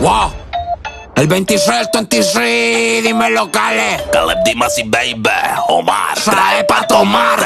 Wow. El 26, el 23, dime locales. Caleb Dimas y Baby, Omar. Trae pa' tomar.